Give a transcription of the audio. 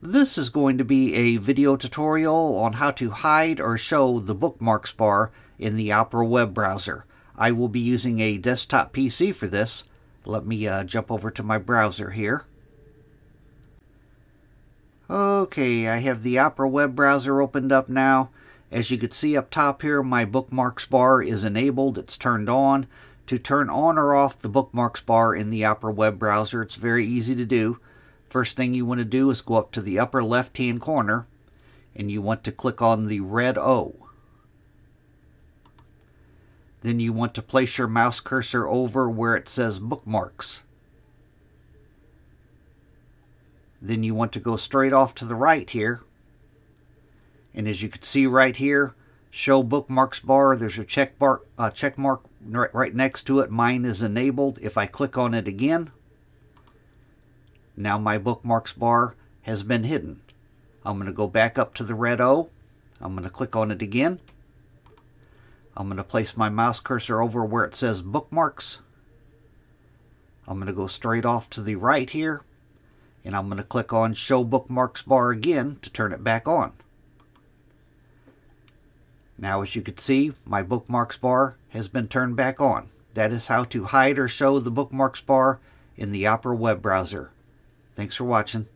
This is going to be a video tutorial on how to hide or show the bookmarks bar in the Opera web browser. I will be using a desktop PC for this. Let me uh, jump over to my browser here. Okay, I have the Opera web browser opened up now. As you can see up top here, my bookmarks bar is enabled. It's turned on. To turn on or off the bookmarks bar in the Opera web browser, it's very easy to do. First thing you want to do is go up to the upper left-hand corner and you want to click on the red O. Then you want to place your mouse cursor over where it says bookmarks. Then you want to go straight off to the right here. And as you can see right here, show bookmarks bar, there's a check, bar, uh, check mark right next to it. Mine is enabled. If I click on it again, now my bookmarks bar has been hidden. I'm going to go back up to the red O. I'm going to click on it again. I'm going to place my mouse cursor over where it says bookmarks. I'm going to go straight off to the right here and I'm going to click on show bookmarks bar again to turn it back on. Now as you can see my bookmarks bar has been turned back on. That is how to hide or show the bookmarks bar in the Opera web browser. Thanks for watching.